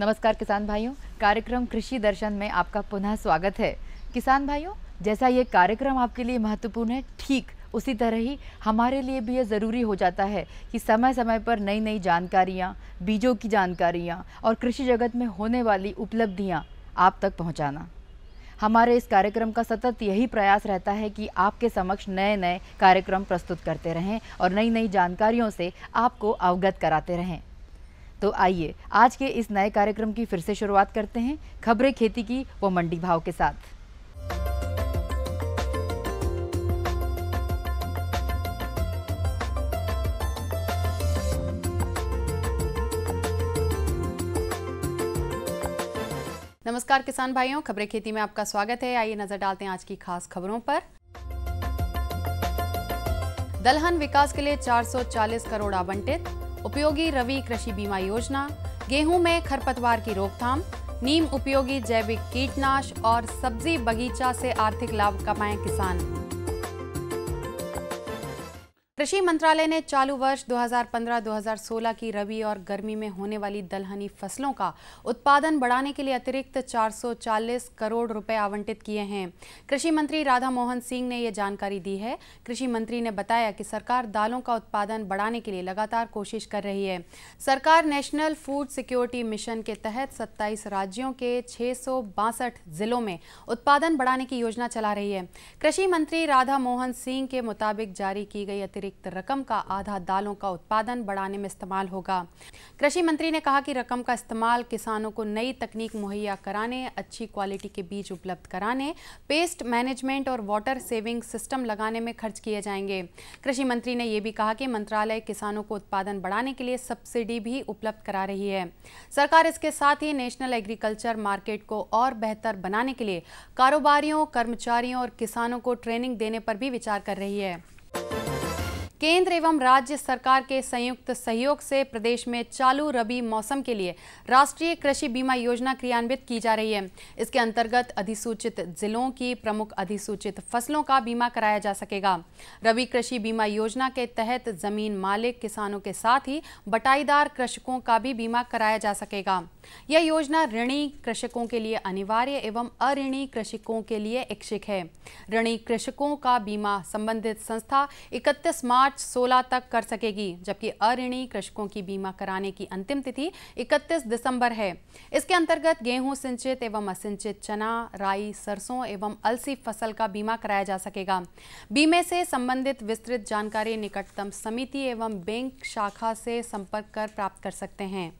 नमस्कार किसान भाइयों, कार्यक्रम कृषि दर्शन में आपका पुनः स्वागत है। किसान भाइयों, जैसा ये कार्यक्रम आपके लिए महत्वपूर्ण है, ठीक उसी तरह ही हमारे लिए भी ये ज़रूरी हो जाता है कि समय समय पर नई नई जानकारियाँ, बीजों की जानकारियाँ और कृषि जगत में होने वाली उपलब्धियाँ आप तक पहुँचाना। हमारे इस कार्यक्रम का सतत यही प्रयास रहता है कि आपके समक्ष नए नए कार्यक्रम प्रस्तुत करते रहें और नई नई जानकारियों से आपको अवगत कराते रहें। तो आइए, आज के इस नए कार्यक्रम की फिर से शुरुआत करते हैं, खबरें खेती की वो मंडी भाव के साथ। नमस्कार किसान भाइयों, खबरें खेती में आपका स्वागत है। आइए नज़र डालते हैं आज की खास खबरों पर। दलहन विकास के लिए 440 करोड़ आवंटित। उपयोगी रवि कृषि बीमा योजना, गेहूँ में खरपतवार की रोकथाम, नीम उपयोगी जैविक कीटनाश और सब्ज़ी बगीचा से आर्थिक लाभ कमाएँ किसान। कृषि मंत्रालय ने चालू वर्ष 2015-2016 की रबी और गर्मी में होने वाली दलहनी फ़सलों का उत्पादन बढ़ाने के लिए अतिरिक्त 440 करोड़ रुपए आवंटित किए हैं। कृषि मंत्री राधा मोहन सिंह ने ये जानकारी दी है। कृषि मंत्री ने बताया कि सरकार दालों का उत्पादन बढ़ाने के लिए लगातार कोशिश कर रही है। सरकार नेशनल फ़ूड सिक्योरिटी मिशन के तहत सत्ताईस राज्यों के छह सौ बासठ जिलों में उत्पादन बढ़ाने की योजना चला रही है। कृषि मंत्री राधा मोहन सिंह के मुताबिक जारी की गई अतिरिक्त अतिरिक्त रकम का आधा दालों का उत्पादन बढ़ाने में इस्तेमाल होगा। कृषि मंत्री ने कहा कि रकम का इस्तेमाल किसानों को नई तकनीक मुहैया कराने, अच्छी क्वालिटी के बीज उपलब्ध कराने, पेस्ट मैनेजमेंट और वाटर सेविंग सिस्टम लगाने में खर्च किए जाएँगे। कृषि मंत्री ने यह भी कहा कि मंत्रालय किसानों को उत्पादन बढ़ाने के लिए सब्सिडी भी उपलब्ध करा रही है। सरकार इसके साथ ही नेशनल एग्रीकल्चर मार्केट को और बेहतर बनाने के लिए कारोबारियों, कर्मचारियों और किसानों को ट्रेनिंग देने पर भी विचार कर रही है। केंद्र एवं राज्य सरकार के संयुक्त सहयोग से प्रदेश में चालू रबी मौसम के लिए राष्ट्रीय कृषि बीमा योजना क्रियान्वित की जा रही है। इसके अंतर्गत अधिसूचित जिलों की प्रमुख अधिसूचित फ़सलों का बीमा कराया जा सकेगा। रबी कृषि बीमा योजना के तहत ज़मीन मालिक किसानों के साथ ही बटाईदार कृषकों का भी बीमा कराया जा सकेगा। यह योजना ऋणी कृषकों के लिए अनिवार्य एवं अऋणी कृषकों के लिए इच्छिक है। ऋणी कृषकों का बीमा संबंधित संस्था इकतीस मार्च मार्च 16 तक कर सकेगी, जबकि अऋणी कृषकों की बीमा कराने की अंतिम तिथि 31 दिसंबर है। इसके अंतर्गत गेहूँ सिंचित एवं असिंचित चना, राई, सरसों एवं अलसी फ़सल का बीमा कराया जा सकेगा। बीमे से संबंधित विस्तृत जानकारी निकटतम समिति एवं बैंक शाखा से संपर्क कर प्राप्त कर सकते हैं।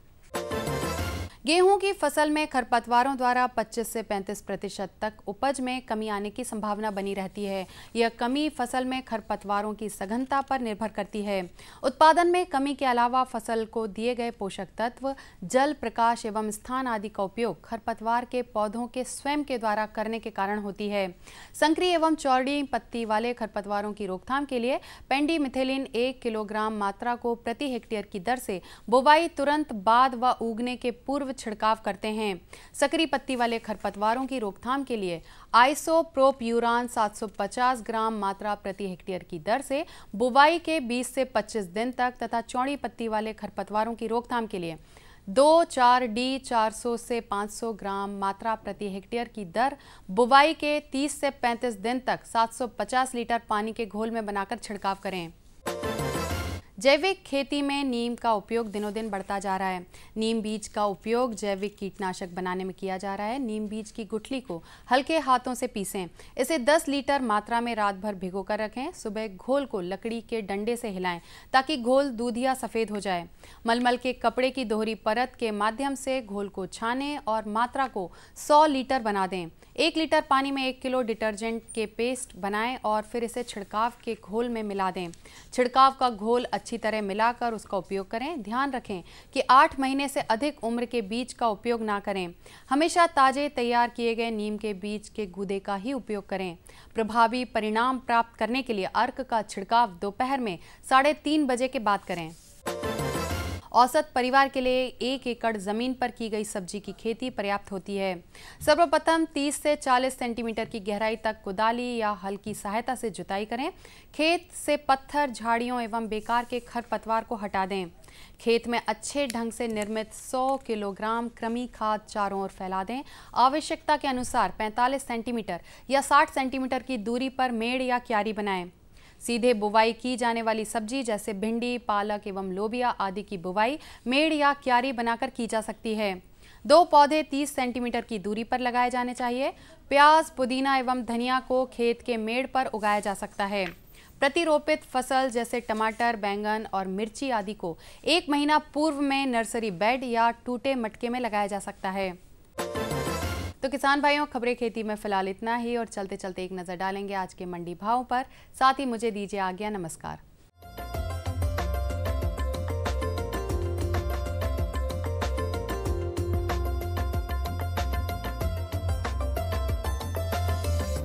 गेहूँ की फ़सल में खरपतवारों द्वारा 25 से 35 प्रतिशत तक उपज में कमी आने की संभावना बनी रहती है। यह कमी फ़सल में खरपतवारों की सघनता पर निर्भर करती है। उत्पादन में कमी के अलावा फ़सल को दिए गए पोषक तत्व, जल प्रकाश एवं स्थान आदि का उपयोग खरपतवार के पौधों के स्वयं के द्वारा करने के कारण होती है। संक्रिय एवं चौड़ी पत्ती वाले खरपतवारों की रोकथाम के लिए पेंडी मिथेलिन एक किलोग्राम मात्रा को प्रति हेक्टेयर की दर से बुवाई तुरंत बाद व उगने के पूर्व छिड़काव करते हैं। सकरी पत्ती वाले खरपतवारों की रोकथाम के लिए आइसोप्रोप्यूरान 750 ग्राम मात्रा प्रति हेक्टेयर की दर से बुवाई के 20 से 25 दिन तक तथा चौड़ी पत्ती वाले खरपतवारों की रोकथाम के लिए दो चार डी 400 से 500 ग्राम मात्रा प्रति हेक्टेयर की दर बुवाई के 30 से 35 दिन तक 750 लीटर पानी के घोल में बनाकर छिड़काव करें। जैविक खेती में नीम का उपयोग दिनों दिन बढ़ता जा रहा है। नीम बीज का उपयोग जैविक कीटनाशक बनाने में किया जा रहा है। नीम बीज की गुठली को हल्के हाथों से पीसें। इसे 10 लीटर मात्रा में रात भर भिगो कर रखें। सुबह घोल को लकड़ी के डंडे से हिलाएँ ताकि घोल दूधिया सफ़ेद हो जाए। मलमल के कपड़े की दोहरी परत के माध्यम से घोल को छाने और मात्रा को सौ लीटर बना दें। एक लीटर पानी में एक किलो डिटर्जेंट के पेस्ट बनाएँ और फिर इसे छिड़काव के घोल में मिला दें। छिड़काव का घोल अच्छी तरह मिलाकर उसका उपयोग करें। ध्यान रखें कि आठ महीने से अधिक उम्र के बीज का उपयोग ना करें। हमेशा ताजे, तैयार किए गए नीम के बीज के गुदे का ही उपयोग करें। प्रभावी परिणाम प्राप्त करने के लिए अर्क का छिड़काव दोपहर में साढ़े तीन बजे के बाद करें। औसत परिवार के लिए एक एकड़ ज़मीन पर की गई सब्ज़ी की खेती पर्याप्त होती है। सर्वप्रथम 30 से 40 सेंटीमीटर की गहराई तक कुदाली या हल की सहायता से जुताई करें। खेत से पत्थर, झाड़ियों एवं बेकार के खरपतवार को हटा दें। खेत में अच्छे ढंग से निर्मित 100 किलोग्राम कृमि खाद चारों ओर फैला दें। आवश्यकता के अनुसार 45 सेंटीमीटर या 60 सेंटीमीटर की दूरी पर मेड़ या क्यारी बनाएँ। सीधे बुवाई की जाने वाली सब्ज़ी जैसे भिंडी, पालक एवं लोबिया आदि की बुवाई मेड़ या क्यारी बनाकर की जा सकती है। दो पौधे 30 सेंटीमीटर की दूरी पर लगाए जाने चाहिए। प्याज, पुदीना एवं धनिया को खेत के मेड़ पर उगाया जा सकता है। प्रतिरोपित फ़सल जैसे टमाटर, बैंगन और मिर्ची आदि को एक महीना पूर्व में नर्सरी बेड या टूटे मटके में लगाया जा सकता है। तो किसान भाइयों, खबरें खेती में फ़िलहाल इतना ही और चलते चलते एक नज़र डालेंगे आज के मंडी भाव पर। साथ ही मुझे दीजिए आज्ञा, नमस्कार।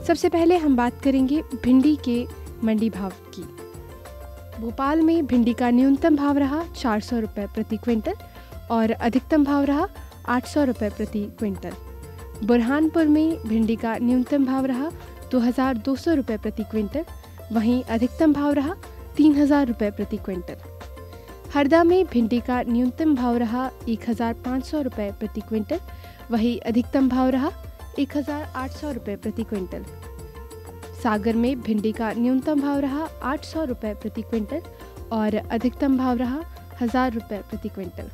सबसे पहले हम बात करेंगे भिंडी के मंडी भाव की। भोपाल में भिंडी का न्यूनतम भाव रहा चार सौ रुपये प्रति क्विंटल और अधिकतम भाव रहा आठ सौ रुपये प्रति क्विंटल। बुरहानपुर में भिंडी का न्यूनतम भाव रहा दो हज़ार दो सौ रुपये प्रति क्विंटल, वहीं अधिकतम भाव रहा तीन हज़ार रुपये प्रति क्विंटल। हरदा में भिंडी का न्यूनतम भाव रहा एक हज़ार पाँच सौ रुपये प्रति क्विंटल, वहीं अधिकतम भाव रहा एक हज़ार आठ सौ रुपये प्रति क्विंटल। सागर में भिंडी का न्यूनतम भाव रहा आठ सौ रुपये प्रति क्विंटल और अधिकतम भाव रहा हज़ार रुपये प्रति क्विंटल।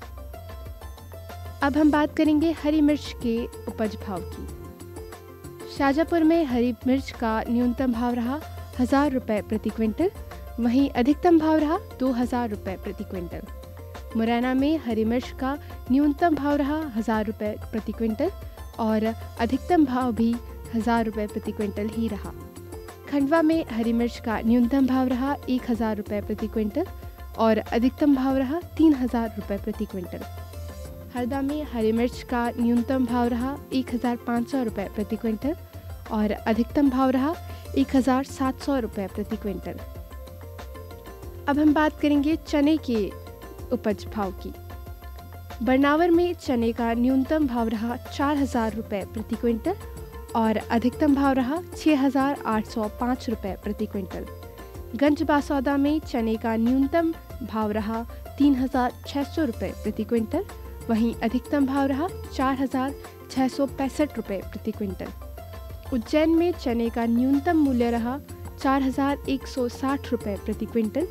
अब हम बात करेंगे हरी मिर्च के उपज भाव की। शाजापुर में हरी मिर्च का न्यूनतम भाव रहा हज़ार रुपये प्रति क्विंटल, वहीं अधिकतम भाव रहा दो हज़ार रुपये प्रति क्विंटल। मुरैना में हरी मिर्च का न्यूनतम भाव रहा हज़ार रुपये प्रति क्विंटल और अधिकतम भाव भी हज़ार रुपये प्रति क्विंटल ही रहा। खंडवा में हरी मिर्च का न्यूनतम भाव रहा एक हज़ार रुपये प्रति क्विंटल और अधिकतम भाव रहा तीन हज़ार रुपये प्रति क्विंटल। हरदा में हरी मिर्च का न्यूनतम भाव रहा एक हज़ार पाँच सौ रुपये प्रति क्विंटल और अधिकतम भाव रहा एक हज़ार सात सौ रुपये प्रति क्विंटल। अब हम बात करेंगे चने के उपज भाव की। बरनावर में चने का न्यूनतम भाव रहा चार हज़ार रुपये प्रति क्विंटल और अधिकतम भाव रहा छः हज़ार आठ सौ पाँच रुपये प्रति क्विंटल। गंज बासौदा में चने का न्यूनतम भाव रहा तीन हज़ार छः सौ रुपये प्रति क्विंटल वहीं अधिकतम भाव रहा चार हज़ार छः सौ पैंसठ रुपये प्रति क्विंटल। उज्जैन में चने का न्यूनतम मूल्य रहा चार हज़ार एक सौ साठ रुपये प्रति क्विंटल,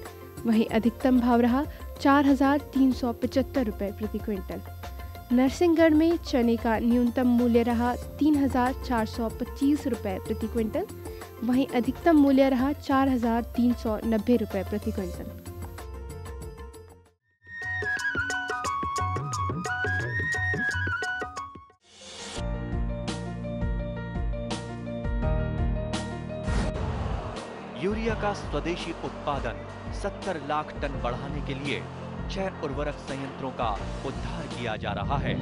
वहीं अधिकतम भाव रहा चार हज़ार तीन सौ पचहत्तर रुपये प्रति क्विंटल। नरसिंहगढ़ में चने का न्यूनतम मूल्य रहा तीन हज़ार चार सौ पच्चीस रुपये प्रति क्विंटल, वहीं अधिकतम मूल्य रहा चार हज़ार तीन सौ नब्बे रुपये प्रति क्विंटल। यूरिया का स्वदेशी उत्पादन 70 लाख टन बढ़ाने के लिए छह उर्वरक संयंत्रों का उद्धार किया जा रहा है।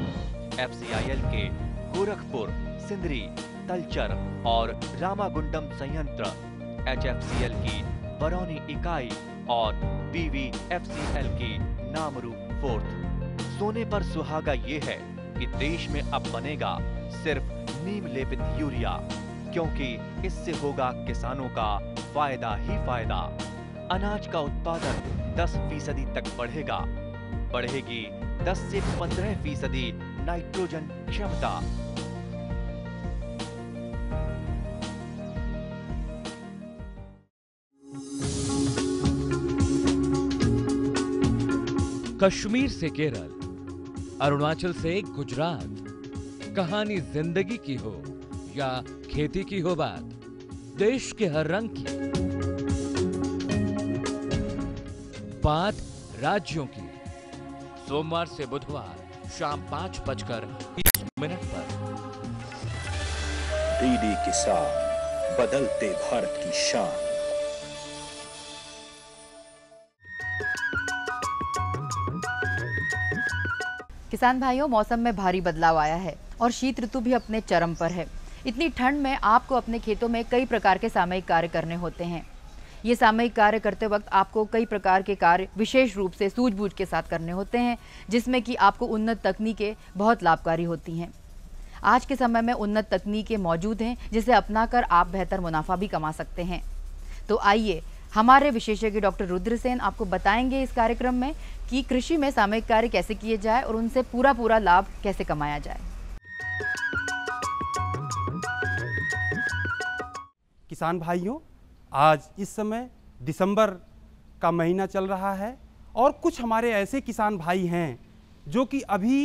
एफ़ के गोरखपुर, सिंदरी, तलचर और रामागुंडम संयंत्र, एच की बरौनी इकाई और बीवीएफसीएल की नामरू फोर्थ सोने पर सुहागा ये है कि देश में अब बनेगा सिर्फ़ नीम लेपित यूरिया। क्योंकि इससे होगा किसानों का फ़ायदा ही फ़ायदा। अनाज का उत्पादन 10 फ़ीसदी तक बढ़ेगा। बढ़ेगी 10 से 15 फ़ीसदी नाइट्रोजन क्षमता। कश्मीर से केरल, अरुणाचल से गुजरात। कहानी ज़िंदगी की हो। या खेती की हो बात। देश के हर रंग की। बात राज्यों की। सोमवार से बुधवार शाम पाँच बजकर तीस मिनट पर। डीडी किसान बदलते भारत की शान। किसान भाइयों मौसम में भारी बदलाव आया है और शीत ऋतु भी अपने चरम पर है। इतनी ठंड में आपको अपने खेतों में कई प्रकार के सामयिक कार्य करने होते हैं। ये सामयिक कार्य करते वक्त आपको कई प्रकार के कार्य विशेष रूप से सूझबूझ के साथ करने होते हैं, जिसमें कि आपको उन्नत तकनीकें बहुत लाभकारी होती हैं। आज के समय में उन्नत तकनीकें मौजूद हैं, जिसे अपनाकर आप बेहतर मुनाफा भी कमा सकते हैं। तो आइए, हमारे विशेषज्ञ डॉक्टर रुद्रसेन आपको बताएँगे इस कार्यक्रम में कि कृषि में सामयिक कार्य कैसे किए जाए और उनसे पूरा पूरा लाभ कैसे कमाया जाए। किसान भाइयों, आज इस समय दिसंबर का महीना चल रहा है और कुछ हमारे ऐसे किसान भाई हैं जो कि अभी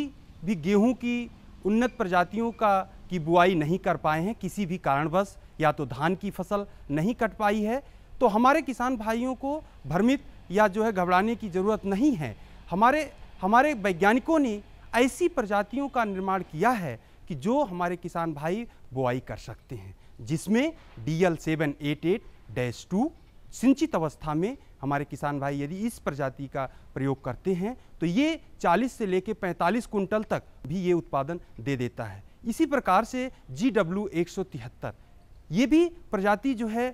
भी गेहूँ की उन्नत प्रजातियों का, की बुआई नहीं कर पाए हैं, किसी भी कारणवश या तो धान की फ़सल नहीं कट पाई है तो हमारे किसान भाइयों को भ्रमित या जो है घबराने की ज़रूरत नहीं है। हमारे हमारे वैज्ञानिकों ने ऐसी प्रजातियों का निर्माण किया है कि जो हमारे किसान भाई बुआई कर सकते हैं। जिसमें D L seven eight eight dash two सिंचित अवस्था में हमारे किसान भाई यदि इस प्रजाति का प्रयोग करते हैं तो ये 40 से लेकर 45 कुंटल तक भी ये उत्पादन दे देता है। इसी प्रकार से जी डब्ल्यू एक ये भी प्रजाति जो है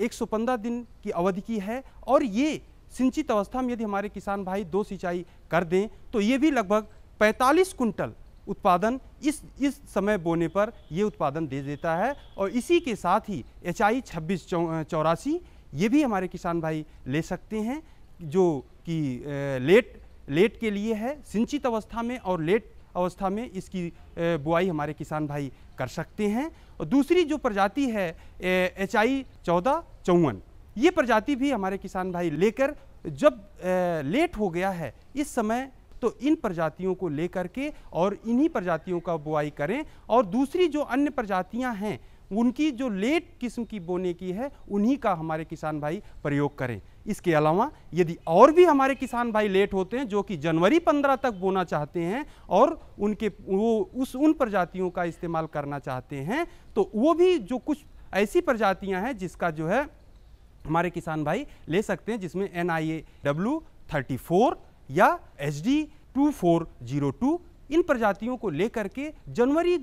एक सौ पंद्रह दिन की अवधि की है और ये सिंचित अवस्था में यदि हमारे किसान भाई दो सिंचाई कर दें तो ये भी लगभग 45 कुंटल उत्पादन इस इस समय बोने पर ये उत्पादन दे देता है और इसी के साथ ही एच आई छब्बीस चौरासी, ये भी हमारे किसान भाई ले सकते हैं, जो कि लेट लेट के लिए है, सिंचित अवस्था में और लेट अवस्था में इसकी बुआई हमारे किसान भाई कर सकते हैं। और दूसरी जो प्रजाति है एच आई चौदह, चौवन, ये प्रजाति भी हमारे किसान भाई लेकर जब लेट हो गया है, इस समय तो इन प्रजातियों को लेकर के और इन्हीं प्रजातियों का बुआई करें। और दूसरी जो अन्य प्रजातियाँ हैं, उनकी जो लेट किस्म की बोने की है, उन्हीं का हमारे किसान भाई प्रयोग करें। इसके अलावा यदि और भी हमारे किसान भाई लेट होते हैं, जो कि जनवरी पंद्रह तक बोना चाहते हैं और उनके, वो उस उन प्रजातियों का इस्तेमाल करना चाहते हैं तो वो भी जो कुछ ऐसी प्रजातियाँ हैं जिसका जो है, हमारे किसान भाई ले सकते हैं, जिसमें N I A W thirty four या H D two four zero two इन प्रजातियों को लेकर के जनवरी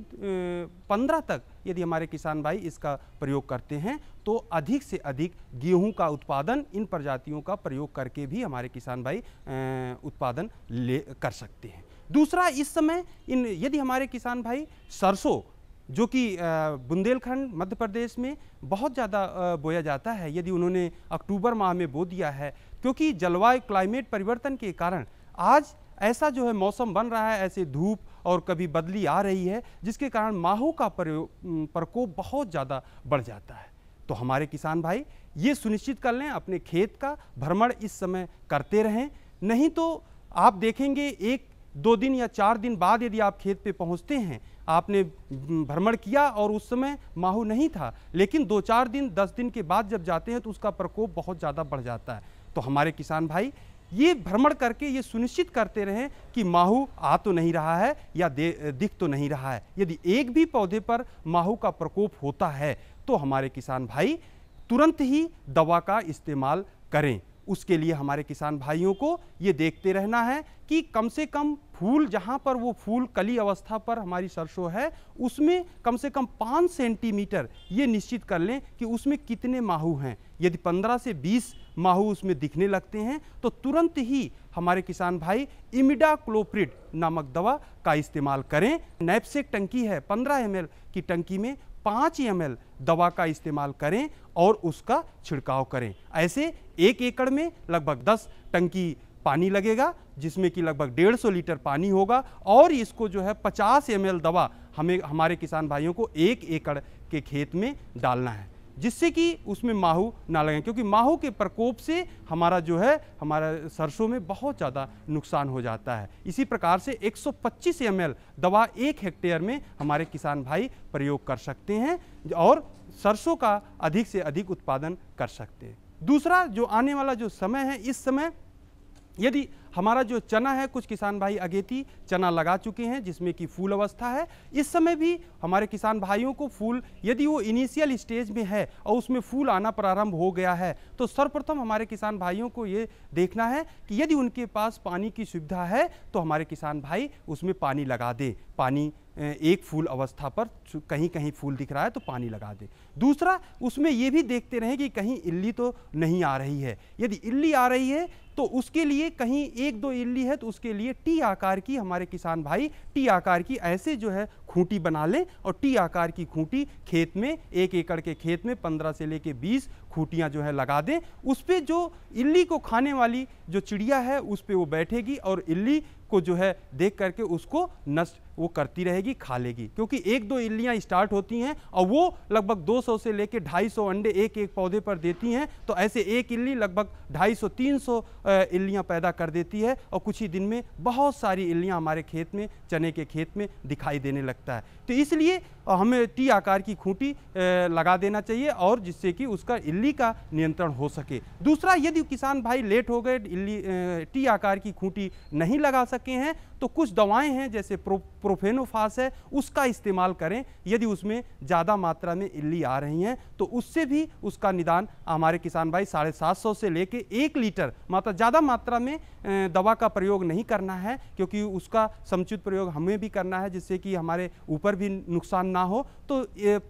पंद्रह तक यदि हमारे किसान भाई इसका प्रयोग करते हैं तो अधिक से अधिक गेहूँ का उत्पादन इन प्रजातियों का प्रयोग करके भी हमारे किसान भाई उत्पादन ले, कर सकते हैं। दूसरा, इस समय इन, यदि हमारे किसान भाई सरसों, जो कि बुंदेलखंड, मध्य प्रदेश में बहुत ज़्यादा बोया जाता है, यदि उन्होंने अक्टूबर माह में बो दिया है क्योंकि जलवायु क्लाइमेट परिवर्तन के कारण आज ऐसा जो है मौसम बन रहा है, ऐसे धूप और कभी बदली आ रही है, जिसके कारण माहू का प्रकोप बहुत ज़्यादा बढ़ जाता है। तो हमारे किसान भाई, ये सुनिश्चित कर लें, अपने खेत का भ्रमण इस समय करते रहें। नहीं तो आप देखेंगे एक, दो दिन या चार दिन बाद यदि आप खेत पे पहुँचते हैं, आपने भ्रमण किया और उस समय माहू नहीं था, लेकिन दो चार दिन, दस दिन के बाद जब जाते हैं तो उसका प्रकोप बहुत ज़्यादा बढ़ जाता है। तो हमारे किसान भाई, ये भ्रमण करके ये सुनिश्चित करते रहें कि माहू आ तो नहीं रहा है या दिख तो नहीं रहा है। यदि एक भी पौधे पर माहू का प्रकोप होता है तो हमारे किसान भाई तुरंत ही दवा का इस्तेमाल करें। उसके लिए हमारे किसान भाइयों को ये देखते रहना है कि कम से कम फूल जहाँ पर वो फूल कली अवस्था पर हमारी सरसों है, उसमें कम से कम पाँच सेंटीमीटर ये निश्चित कर लें कि उसमें कितने माहू हैं। यदि 15 से 20 माहू उसमें दिखने लगते हैं तो तुरंत ही हमारे किसान भाई इमिडा क्लोप्रिड नामक दवा का इस्तेमाल करें। नैपसेक टंकी है 15 एम की टंकी में पाँच एम दवा का इस्तेमाल करें और उसका छिड़काव करें। ऐसे एक एकड़ में लगभग 10 टंकी पानी लगेगा, जिसमें कि लगभग डेढ़ सौ लीटर पानी होगा और इसको जो है 50 एम दवा हमें, हमारे किसान भाइयों को एक एकड़ के खेत में डालना है। जिससे कि उसमें माहू ना लगें, क्योंकि माहू के प्रकोप से हमारा जो है, हमारा सरसों में बहुत ज़्यादा नुकसान हो जाता है। इसी प्रकार से 125 एम दवा एक हेक्टेयर में हमारे किसान भाई प्रयोग कर सकते हैं और सरसों का अधिक से अधिक उत्पादन कर सकते हैं। दूसरा, जो आने वाला जो समय है, इस समय यदि हमारा जो चना है, कुछ किसान भाई अगेती चना लगा चुके हैं, जिसमें कि फूल अवस्था है। इस समय भी हमारे किसान भाइयों को फूल, यदि वो इनिशियल स्टेज में है और उसमें फूल आना प्रारंभ हो गया है तो सर्वप्रथम हमारे किसान भाइयों को ये देखना है कि यदि उनके पास पानी की सुविधा है तो हमारे किसान भाई उसमें पानी लगा दे। पानी एक फूल अवस्था पर कहीं कहीं फूल दिख रहा है तो पानी लगा दे। दूसरा, उसमें ये भी देखते रहें कि कहीं इल्ली तो नहीं आ रही है। यदि इल्ली आ रही है तो उसके लिए कहीं एक दो इल्ली है तो उसके लिए टी आकार की हमारे किसान भाई, टी आकार की ऐसे जो है खूंटी बना लें और टी आकार की खूंटी खेत में, एक एकड़ के खेत में पंद्रह से लेके बीस खूंटियाँ जो है लगा दें। उस पर जो इल्ली को खाने वाली जो चिड़िया है, उस पर वो बैठेगी और इल्ली को जो है देख करके उसको नष्ट, वो करती रहेगी, खा लेगी। क्योंकि एक दो इल्लियाँ स्टार्ट होती हैं और वो लगभग 200 से लेके 250 अंडे एक एक पौधे पर देती हैं। तो ऐसे एक इल्ली लगभग 250 300 इल्लियाँ पैदा कर देती है और कुछ ही दिन में बहुत सारी इल्लियाँ हमारे खेत में, चने के खेत में दिखाई देने लगता है। तो इसलिए हमें टी आकार की खूंटी लगा देना चाहिए और जिससे कि उसका इल्ली का नियंत्रण हो सके। दूसरा, यदि किसान भाई लेट हो गए टी आकार की खूंटी नहीं लगा सके हैं तो कुछ दवाएँ हैं, जैसे प्रो, प्रोफेनोफास है, उसका इस्तेमाल करें। यदि उसमें ज़्यादा मात्रा में इल्ली आ रही हैं तो उससे भी उसका निदान हमारे किसान भाई साढ़े सात सौ से लेके एक लीटर मात्रा ज़्यादा मात्रा में दवा का प्रयोग नहीं करना है, क्योंकि उसका समुचित प्रयोग हमें भी करना है, जिससे कि हमारे ऊपर भी नुकसान ना हो। तो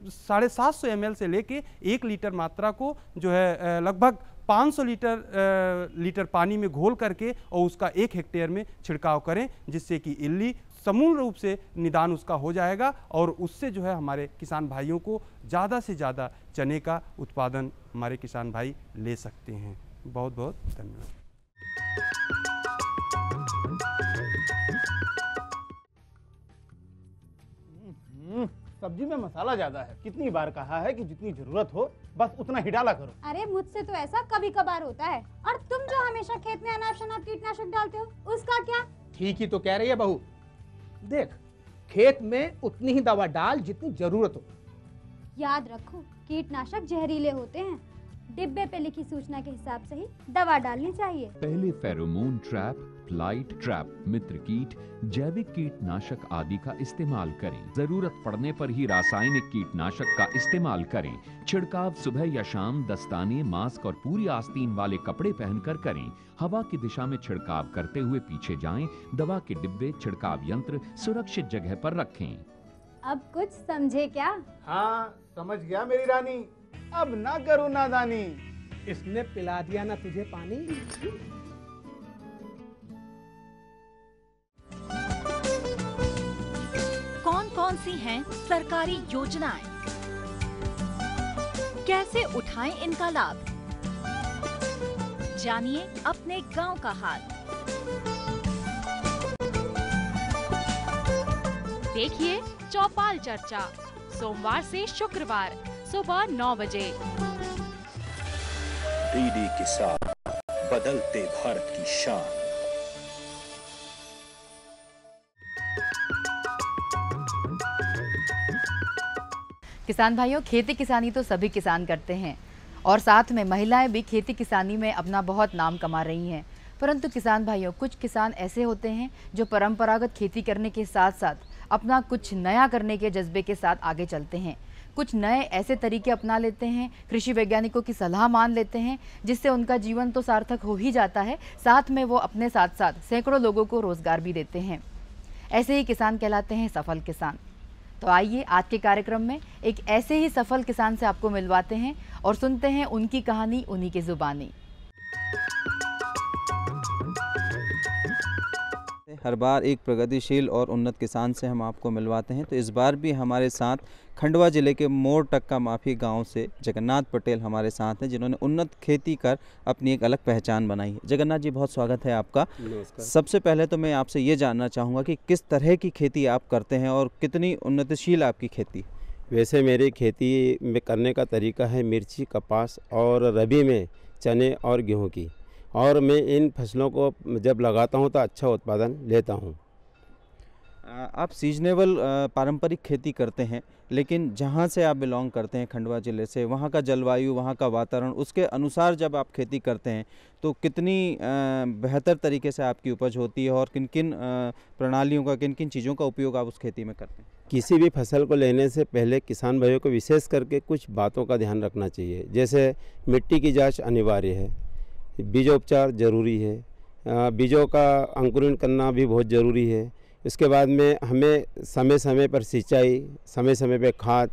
साढ़े सात सौ एम से लेके एक लीटर मात्रा को जो है लगभग 500 लीटर लीटर पानी में घोल करके और उसका एक हेक्टेयर में छिड़काव करें, जिससे कि इल्ली समूल रूप से निदान उसका हो जाएगा और उससे जो है हमारे किसान भाइयों को ज़्यादा से ज़्यादा चने का उत्पादन हमारे किसान भाई ले सकते हैं। बहुत बहुत धन्यवाद। सब्ज़ी में मसाला ज़्यादा है। कितनी बार कहा है कि जितनी ज़रूरत हो बस उतना ही डाला करो। अरे मुझसे तो ऐसा कभी कभार होता है। और तुम जो हमेशा खेत में अनाप शनाप कीटनाशक डालते हो उसका क्या? ठीक ही तो कह रही है बहू। देख खेत में उतनी ही दवा डाल जितनी ज़रूरत हो। याद रखो कीटनाशक जहरीले होते हैं। डिब्बे पे लिखी सूचना के हिसाब से ही दवा डालनी चाहिए। पहले फेरोमोन ट्रैप फ़्लाइट ट्रैप मित्र कीट जैविक कीटनाशक आदि का इस्तेमाल करें। ज़रूरत पड़ने पर ही रासायनिक कीटनाशक का इस्तेमाल करें। छिड़काव सुबह या शाम दस्ताने मास्क और पूरी आस्तीन वाले कपड़े पहनकर करें। हवा की दिशा में छिड़काव करते हुए पीछे जाएँ। दवा के डिब्बे छिड़काव यंत्र सुरक्षित जगह पर रखें। अब कुछ समझे क्या? हाँ समझ गया मेरी रानी। अब ना करो नादानी। इसने पिला दिया ना तुझे पानी। कौन कौन सी हैं सरकारी योजनाएँ? कैसे उठाएँ इनका लाभ? जानिए अपने गाँव का हाल। देखिए चौपाल चर्चा सोमवार से शुक्रवार। सुबह नौ बजे। डीडी किसान बदलते भारत की शान। किसान भाइयों खेती किसानी तो सभी किसान करते हैं। और साथ में महिलाएँ भी खेती किसानी में अपना बहुत नाम कमा रही हैं। परंतु किसान भाइयों कुछ किसान ऐसे होते हैं जो परंपरागत खेती करने के साथ साथ अपना कुछ नया करने के जज्बे के साथ आगे चलते हैं। कुछ नए ऐसे तरीके अपना लेते हैं, कृषि वैज्ञानिकों की सलाह मान लेते हैं, जिससे उनका जीवन तो सार्थक हो ही जाता है, साथ में वो अपने साथ साथ सैकड़ों लोगों को रोज़गार भी देते हैं। ऐसे ही किसान कहलाते हैं सफल किसान। तो आइए आज के कार्यक्रम में एक ऐसे ही सफल किसान से आपको मिलवाते हैं और सुनते हैं उनकी कहानी, उन्हीं की जुबानी। हर बार एक प्रगतिशील और उन्नत किसान से हम आपको मिलवाते हैं तो इस बार भी हमारे साथ खंडवा ज़िले के मोर टक्का माफ़ी गाँव से जगन्नाथ पटेल हमारे साथ हैं जिन्होंने उन्नत खेती कर अपनी एक अलग पहचान बनाई है। जगन्नाथ जी बहुत स्वागत है आपका। सबसे पहले तो मैं आपसे ये जानना चाहूँगा कि किस तरह की खेती आप करते हैं और कितनी उन्नतिशील आपकी खेती वैसे मेरी खेती में करने का तरीका है मिर्ची कपास और रबी में चने और गेहूँ की। और मैं इन फ़सलों को जब लगाता हूँ तो अच्छा उत्पादन लेता हूँ। आप सीजनेबल पारंपरिक खेती करते हैं, लेकिन जहाँ से आप बिलोंग करते हैं, खंडवा ज़िले से, वहाँ का जलवायु, वहाँ का वातावरण, उसके अनुसार जब आप खेती करते हैं तो कितनी बेहतर तरीके से आपकी उपज होती है और किन किन प्रणालियों का किन किन चीज़ों का उपयोग आप उस खेती में करते हैं? किसी भी फ़सल को लेने से पहले किसान भाइयों को विशेष करके कुछ बातों का ध्यान रखना चाहिए। जैसे मिट्टी की जाँच अनिवार्य है, बीजोपचार ज़रूरी है बीजों का अंकुरण करना भी बहुत ज़रूरी है इसके बाद में हमें समय समय पर सिंचाई समय समय पर खाद,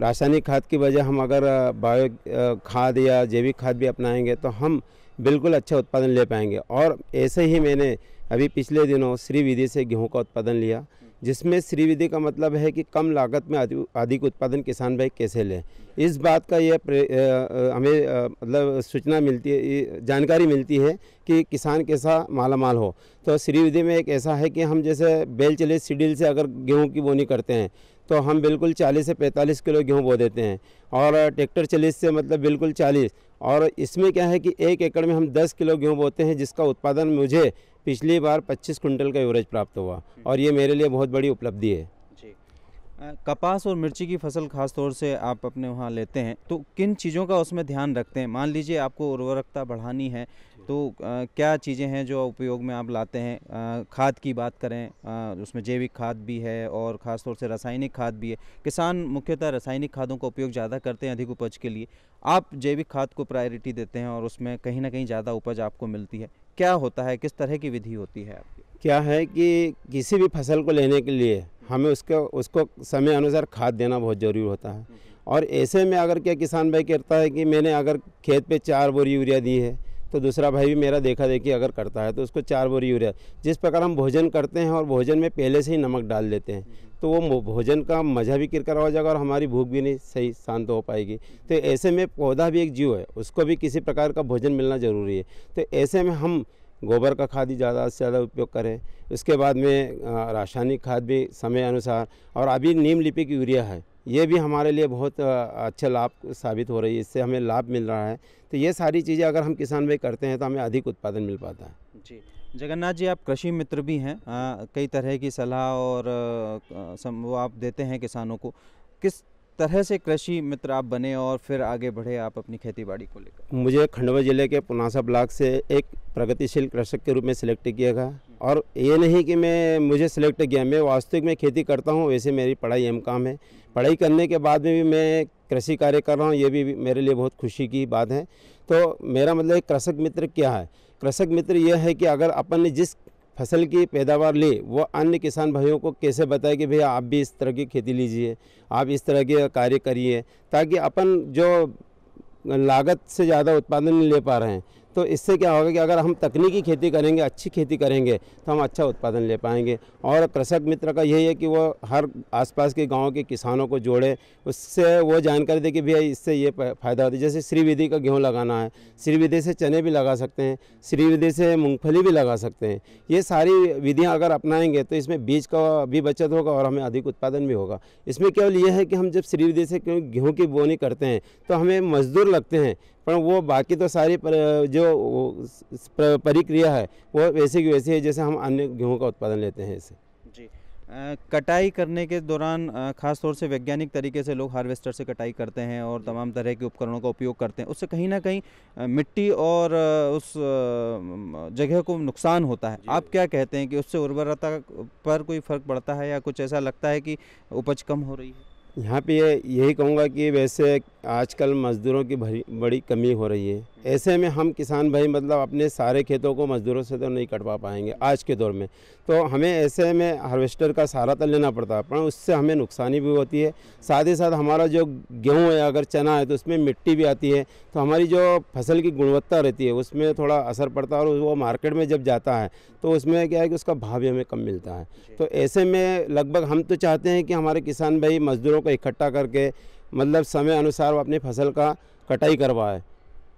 रासायनिक खाद की वजह हम अगर बायो खाद या जैविक खाद भी अपनाएँगे तो हम बिल्कुल अच्छा उत्पादन ले पाएँगे। और ऐसे ही मैंने अभी पिछले दिनों श्री विधि से गेहूँ का उत्पादन लिया। जिसमें श्री विधि का मतलब है कि कम लागत में अधिक उत्पादन किसान भाई कैसे लें। इस बात का ये प्रे- अ, हमें मतलब सूचना मिलती है जानकारी मिलती है कि किसान कैसा माला माल हो। तो श्री विधि में एक ऐसा है कि हम जैसे बेल चले सीडील से अगर गेहूँ की बोनी करते हैं तो हम बिल्कुल 40 से 45 किलो गेहूँ बो देते हैं और ट्रैक्टर चलीस से मतलब बिल्कुल 40 और इसमें क्या है कि एक एकड़ में हम 10 किलो गेहूँ बोते हैं जिसका उत्पादन मुझे पिछली बार 25 कुंटल का एवरेज प्राप्त हुआ और ये मेरे लिए बहुत बड़ी उपलब्धि है। कपास और मिर्ची की फ़सल खास तौर से आप अपने वहाँ लेते हैं तो किन चीज़ों का उसमें ध्यान रखते हैं? मान लीजिए आपको उर्वरकता बढ़ानी है तो अ, क्या चीज़ें हैं जो उपयोग में आप लाते हैं? अ, खाद की बात करें अ, उसमें जैविक खाद भी है और ख़ास तौर से रासायनिक खाद भी है। किसान मुख्यतः रासायनिक खादों का उपयोग ज़्यादा करते हैं अधिक उपज के लिए। आप जैविक खाद को प्रायोरिटी देते हैं और उसमें कहीं ना कहीं ज़्यादा उपज आपको मिलती है। क्या होता है? किस तरह की विधि होती है क्या है कि किसी भी फ़सल को लेने के लिए हमें उसको उसको समय अनुसार खाद देना बहुत ज़रूरी होता है। और ऐसे में अगर क्या किसान भाई करता है कि मैंने अगर खेत पे चार बोरी यूरिया दी है तो दूसरा भाई भी मेरा देखा देखी अगर करता है तो उसको चार बोरी यूरिया। जिस प्रकार हम भोजन करते हैं और भोजन में पहले से ही नमक डाल देते हैं। तो वो भोजन का मज़ा भी किरकर हो जाएगा और हमारी भूख भी नहीं सही, शांत हो पाएगी। तो ऐसे में पौधा भी एक जीव है, उसको भी किसी प्रकार का भोजन मिलना ज़रूरी है। तो ऐसे में हम गोबर का खाद ही ज़्यादा से ज़्यादा उपयोग करें। उसके बाद में रासायनिक खाद भी समय अनुसार और अभी नीम लिपिक यूरिया है, ये भी हमारे लिए बहुत अच्छा लाभ साबित हो रही है। इससे हमें लाभ मिल रहा है। तो ये सारी चीज़ें अगर हम किसान भाई करते हैं तो हमें अधिक उत्पादन मिल पाता है। जी। जगन्नाथ जी आप कृषि मित्र भी हैं अ, कई तरह की सलाह और अ, सम वो आप देते हैं किसानों को। किस तरह से कृषि मित्र आप बने और फिर आगे बढ़े आप अपनी खेती बाड़ी को लेकर? मुझे खंडवा ज़िले के पुनासा ब्लॉक से एक प्रगतिशील कृषक के रूप में सिलेक्ट किया गया। और ये नहीं कि मैं मुझे सिलेक्ट किया मैं वास्तविक में खेती करता हूँ वैसे मेरी पढ़ाई एम काम है। पढ़ाई करने के बाद में भी मैं कृषि कार्य कर रहा हूँ ये भी मेरे लिए बहुत खुशी की बात है। तो मेरा मतलब कृषक मित्र क्या है? कृषक मित्र यह है कि अगर अपन ने जिस फ़सल की पैदावार ले वो अन्य किसान भाइयों को कैसे बताए कि भैया आप भी इस तरह की खेती लीजिए, आप इस तरह के कार्य करिए, ताकि अपन जो लागत से ज़्यादा उत्पादन नहीं ले पा रहे हैं तो इससे क्या होगा कि अगर हम तकनीकी खेती करेंगे, अच्छी खेती करेंगे तो हम अच्छा उत्पादन ले पाएँगे। और कृषक मित्र का यही है कि वो हर आसपास के गाँव के किसानों को जोड़े। उससे वो जानकारी दे कि भैया इससे ये फ़ायदा होता है। जैसे श्री विधि का गेहूँ लगाना है श्री विधि से चने भी लगा सकते हैं श्री विधि से मूंगफली भी लगा सकते हैं। ये सारी विधियाँ अगर अपनाएँगे तो इसमें बीज का भी बचत होगा और हमें अधिक उत्पादन भी होगा। इसमें केवल ये है कि हम जब श्री विधि से गेहूँ की बोनी करते हैं तो हमें मजदूर लगते हैं। पर वो बाकी तो सारी पर, जो प्रक्रिया है वो वैसे की वैसी है जैसे हम अन्य गेहूँ का उत्पादन लेते हैं इससे जी। अ, कटाई करने के दौरान खास तौर से वैज्ञानिक तरीके से लोग हार्वेस्टर से कटाई करते हैं और तमाम तरह के उपकरणों का उपयोग करते हैं। उससे कहीं ना कहीं मिट्टी और उस जगह को नुकसान होता है। आप क्या कहते हैं कि उससे उर्वरता पर कोई फ़र्क पड़ता है या कुछ ऐसा लगता है कि उपज कम हो रही है? यहाँ पे यही कहूँगा कि वैसे आजकल मज़दूरों की बड़ी कमी हो रही है। ऐसे में हम किसान भाई मतलब अपने सारे खेतों को मज़दूरों से तो नहीं कटवा पाएँगे आज के दौर में। तो हमें ऐसे में हार्वेस्टर का सहारा तो लेना पड़ता है पर उससे हमें नुकसानी भी होती है। साथ ही साथ हमारा जो गेहूँ है अगर चना है तो उसमें मिट्टी भी आती है। तो हमारी जो फ़सल की गुणवत्ता रहती है उसमें थोड़ा असर पड़ता है और वो मार्केट में जब जाता है तो उसमें क्या है कि उसका भाव भी हमें कम मिलता है। तो ऐसे में लगभग हम तो चाहते हैं कि हमारे किसान भाई मज़दूरों को इकट्ठा करके मतलब समय अनुसार वो अपनी फ़सल का कटाई करवाए।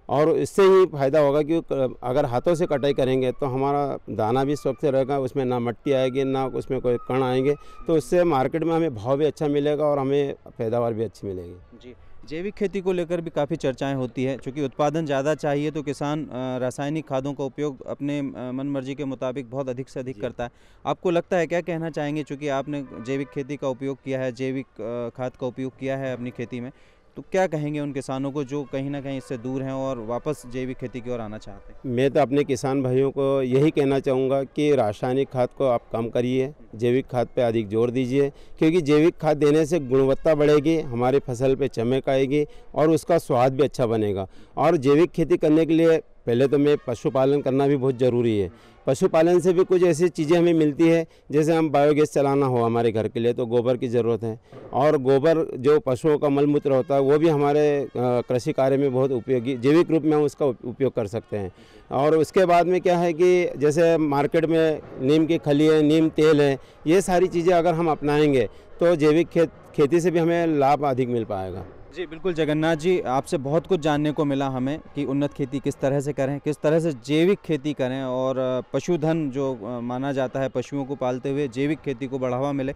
और इससे ही फ़ायदा होगा कि अगर हाथों से कटाई करेंगे तो हमारा दाना भी स्वच्छ रहेगा उसमें ना मट्टी आएगी ना उसमें कोई कण आएँगे तो उससे मार्केट में हमें भाव भी अच्छा मिलेगा और हमें पैदावार भी अच्छी मिलेगी। जी जैविक खेती को लेकर भी काफ़ी चर्चाएँ होती है क्योंकि उत्पादन ज़्यादा चाहिए तो किसान रासायनिक खादों का उपयोग अपने मन मर्ज़ी के मुताबिक बहुत अधिक से अधिक करता है। आपको लगता है क्या कहना चाहेंगे चूँकि आपने जैविक खेती का उपयोग किया है जैविक खाद का उपयोग किया है अपनी खेती में तो क्या कहेंगे उन किसानों को जो कहीं ना कहीं इससे दूर हैं और वापस जैविक खेती की ओर आना चाहते हैं? मैं तो अपने किसान भाइयों को यही कहना चाहूँगा कि रासायनिक खाद को आप कम करिए, जैविक खाद पर अधिक ज़ोर दीजिए, क्योंकि जैविक खाद देने से गुणवत्ता बढ़ेगी, हमारी फ़सल पर चमक आएगी और उसका स्वाद भी अच्छा बनेगा। और जैविक खेती करने के लिए पहले तो मैं पशुपालन करना भी बहुत ज़रूरी है। पशुपालन से भी कुछ ऐसी चीज़ें हमें मिलती है, जैसे हम बायोगैस चलाना हो हमारे घर के लिए तो गोबर की ज़रूरत है। और गोबर जो पशुओं का मलमूत्र होता है, वो भी हमारे कृषि कार्य में बहुत उपयोगी, जैविक रूप में हम उसका उपयोग कर सकते हैं। और उसके बाद में क्या है कि, जैसे मार्केट में नीम की खली है, नीम तेल है, ये सारी चीज़ें अगर हम अपनाएँगे तो जैविक खेत, खेती से भी हमें लाभ अधिक मिल पाएगा। जी, बिल्कुल जगन्नाथ जी, आपसे बहुत कुछ जानने को मिला हमें कि उन्नत खेती किस तरह से करें, किस तरह से जैविक खेती करें और पशुधन जो माना जाता है पशुओं को पालते हुए जैविक खेती को बढ़ावा मिले।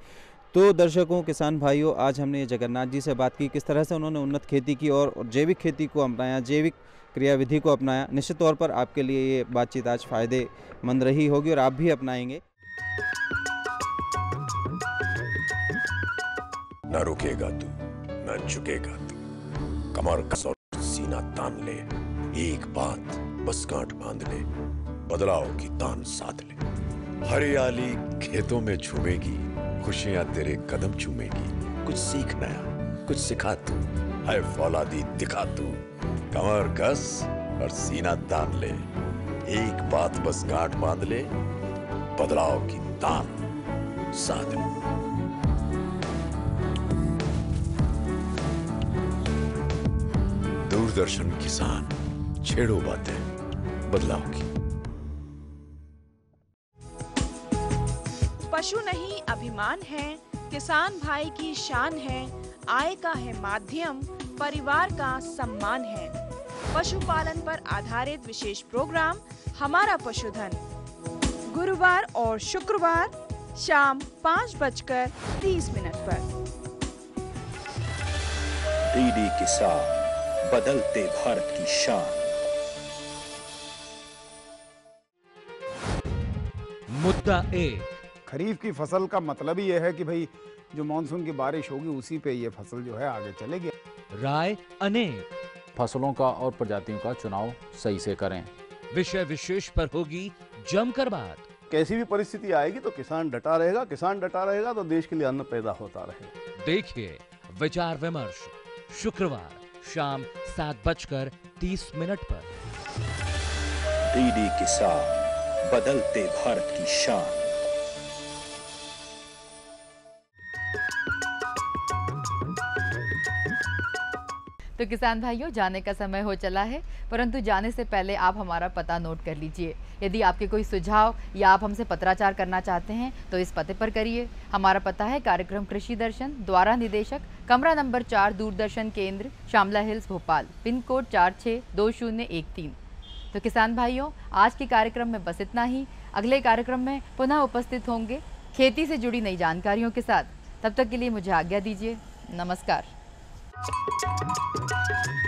तो दर्शकों, किसान भाइयों, आज हमने जगन्नाथ जी से बात की किस तरह से उन्होंने उन्नत खेती की और जैविक खेती को अपनाया, जैविक क्रियाविधि को अपनाया। निश्चित तौर पर आपके लिए ये बातचीत आज फ़ायदेमंद रही होगी और आप भी अपनाएँगे। न रुकेगा तू, ना झुकेगा कमर कस सीना तान ले, एक बात बस गांठ बाँध ले, बदलाव की तान साध ले। हरियाली खेतों में झूमेगी, खुशियाँ तेरे कदम चूमेगी। कुछ सीख नया, कुछ सिखा तू, है फौलादी दिखा तू। कमर कस और सीना तान ले, एक बात बस गांठ बाँध ले, बदलाव की तान साध ले। दूरदर्शन किसान छेड़ो बातें बदलाव की। पशु नहीं अभिमान है किसान भाई की शान है आय का है माध्यम परिवार का सम्मान है। पशुपालन पर आधारित विशेष प्रोग्राम हमारा पशुधन। गुरुवार और शुक्रवार शाम पाँच बजकर तीस मिनट पर। डीडी किसान। बदलते भारत की शान। मुद्दा एक खरीफ की फ़सल का मतलब ही यह है कि भाई जो मानसून की बारिश होगी उसी पे ये फ़सल जो है आगे चलेगी। राय अनेक। फ़सलों का और प्रजातियों का चुनाव सही से करें। विषय विशेष पर होगी जमकर बात। कैसी भी परिस्थिति आएगी तो किसान डटा रहेगा किसान डटा रहेगा तो देश के लिए अन्न पैदा होता रहेगा। देखिए विचार विमर्श शुक्रवार। शाम सात बजकर तीस मिनट पर। डीडी किसान बदलते भारत की शान। तो किसान भाइयों, जाने का समय हो चला है, परंतु जाने से पहले आप हमारा पता नोट कर लीजिए। यदि आपके कोई सुझाव या आप हमसे पत्राचार करना चाहते हैं तो इस पते पर करिए। हमारा पता है कार्यक्रम कृषि दर्शन, द्वारा निदेशक, कमरा नंबर चार, दूरदर्शन केंद्र, Shamla Hills, Bhopal. Pin code चार छः दो शून्य एक तीन। तो किसान भाइयों, आज के कार्यक्रम में बस इतना ही। अगले कार्यक्रम में पुनः उपस्थित होंगे खेती से जुड़ी नई जानकारियों के साथ। तब तक के लिए मुझे आज्ञा दीजिए। नमस्कार। ちょっとちょっと。